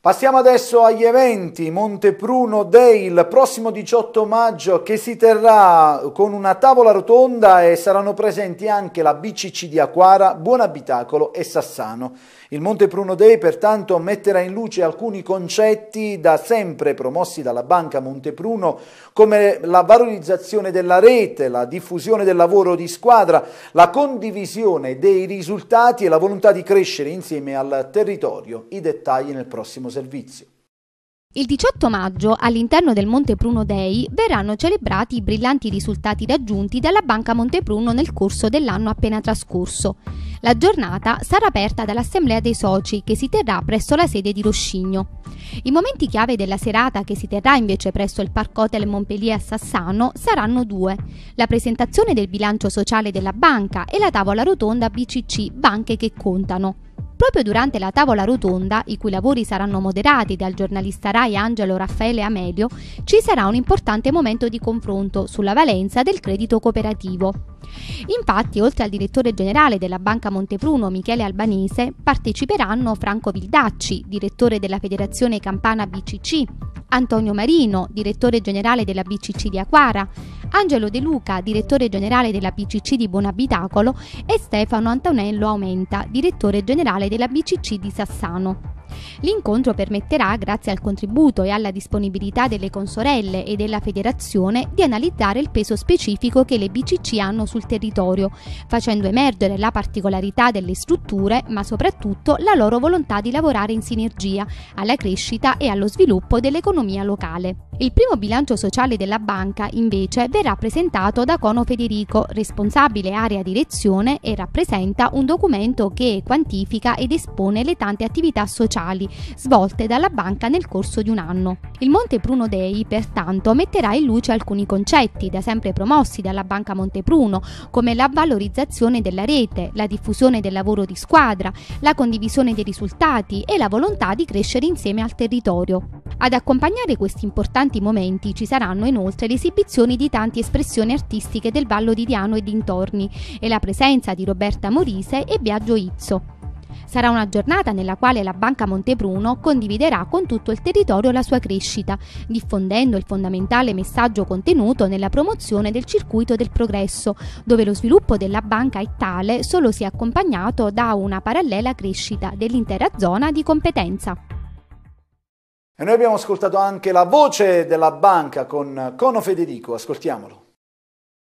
Passiamo adesso agli eventi Montepruno Day il prossimo 18 maggio che si terrà con una tavola rotonda e saranno presenti anche la BCC di Aquara, Buon Abitacolo e Sassano. Il Montepruno Day pertanto metterà in luce alcuni concetti da sempre promossi dalla Banca Montepruno come la valorizzazione della rete, la diffusione del lavoro di squadra, la condivisione dei risultati e la volontà di crescere insieme al territorio. I dettagli nel prossimo servizio. Il 18 maggio, all'interno del Monte Pruno Day, verranno celebrati i brillanti risultati raggiunti dalla Banca Montepruno nel corso dell'anno appena trascorso. La giornata sarà aperta dall'Assemblea dei Soci che si terrà presso la sede di Roscigno. I momenti chiave della serata, che si terrà invece presso il Parco Hotel Montpellier a Sassano, saranno due: la presentazione del bilancio sociale della banca e la tavola rotonda BCC Banche che contano. Proprio durante la tavola rotonda, i cui lavori saranno moderati dal giornalista Rai Angelo Raffaele Amelio, ci sarà un importante momento di confronto sulla valenza del credito cooperativo. Infatti, oltre al direttore generale della Banca Montepruno Michele Albanese, parteciperanno Franco Vildacci, direttore della Federazione Campana BCC, Antonio Marino, direttore generale della BCC di Aquara, Angelo De Luca, direttore generale della BCC di Buonabitacolo e Stefano Antonello Aumenta, direttore generale della BCC di Sassano. L'incontro permetterà, grazie al contributo e alla disponibilità delle consorelle e della federazione, di analizzare il peso specifico che le BCC hanno sul territorio, facendo emergere la particolarità delle strutture, ma soprattutto la loro volontà di lavorare in sinergia alla crescita e allo sviluppo dell'economia locale. Il primo bilancio sociale della banca, invece, verrà presentato da Cono Federico, responsabile area direzione e rappresenta un documento che quantifica ed espone le tante attività sociali svolte dalla banca nel corso di un anno. Il Monte Pruno Day, pertanto, metterà in luce alcuni concetti da sempre promossi dalla Banca Montepruno, come la valorizzazione della rete, la diffusione del lavoro di squadra, la condivisione dei risultati e la volontà di crescere insieme al territorio. Ad accompagnare questi importanti momenti ci saranno inoltre le esibizioni di tante espressioni artistiche del Vallo di Diano e dintorni e la presenza di Roberta Morise e Biagio Izzo. Sarà una giornata nella quale la Banca Montepruno condividerà con tutto il territorio la sua crescita, diffondendo il fondamentale messaggio contenuto nella promozione del circuito del progresso, dove lo sviluppo della banca è tale solo se accompagnato da una parallela crescita dell'intera zona di competenza. E noi abbiamo ascoltato anche la voce della banca con Cono Federico, ascoltiamolo.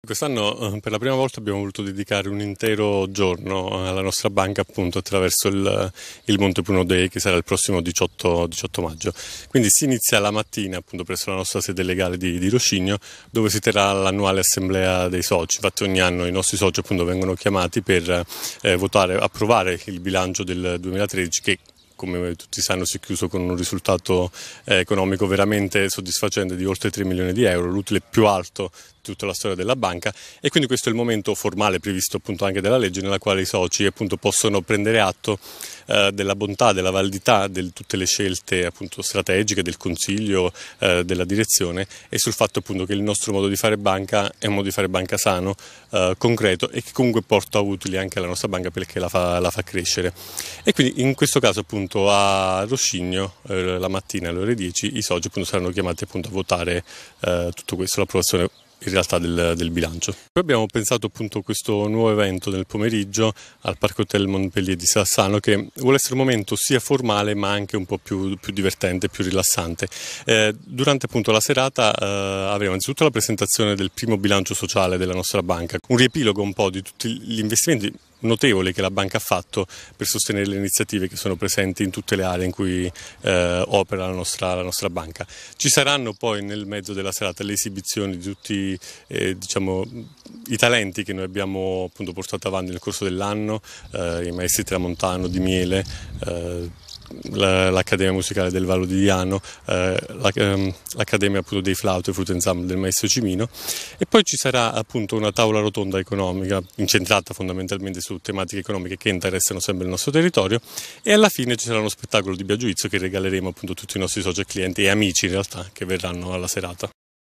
Quest'anno eh, per la prima volta abbiamo voluto dedicare un intero giorno alla nostra banca appunto attraverso il, il Montepruno Day che sarà il prossimo 18, 18, maggio. Quindi si inizia la mattina appunto presso la nostra sede legale di, di Roscigno dove si terrà l'annuale assemblea dei soci. Infatti ogni anno i nostri soci appunto vengono chiamati per eh, votare, approvare il bilancio del 2013 che come tutti sanno si è chiuso con un risultato eh, economico veramente soddisfacente di oltre 3 milioni di euro, l'utile più alto di tutta la storia della banca e quindi questo è il momento formale previsto appunto anche dalla legge nella quale i soci appunto possono prendere atto eh, della bontà, della validità di tutte le scelte appunto strategiche del consiglio, eh, della direzione e sul fatto appunto che il nostro modo di fare banca è un modo di fare banca sano, eh, concreto e che comunque porta utili anche alla nostra banca perché la fa, la fa crescere. E quindi in questo caso appunto a Roscigno eh, la mattina alle ore 10 i soci appunto saranno chiamati appunto a votare eh, tutto questo, l'approvazione in realtà del, del, bilancio. Poi abbiamo pensato appunto questo nuovo evento nel pomeriggio al Parco Hotel Montpellier di Sassano che vuole essere un momento sia formale ma anche un po' più, più divertente, più rilassante. Eh, durante appunto la serata eh, avremo innanzitutto la presentazione del primo bilancio sociale della nostra banca, un riepilogo un po' di tutti gli investimenti notevole che la banca ha fatto per sostenere le iniziative che sono presenti in tutte le aree in cui eh, opera la nostra, la nostra, banca. Ci saranno poi nel mezzo della serata le esibizioni di tutti eh, diciamo, i talenti che noi abbiamo appunto, portato avanti nel corso dell'anno, eh, i maestri Tramontano, Di Miele, eh, l'Accademia Musicale del Vallo di Diano, eh, ehm, l'Accademia dei Flauti e Flute Ensemble del Maestro Cimino e poi ci sarà appunto una tavola rotonda economica incentrata fondamentalmente su tematiche economiche che interessano sempre il nostro territorio e alla fine ci sarà uno spettacolo di Biagio che regaleremo appunto a tutti i nostri social clienti e amici in realtà che verranno alla serata.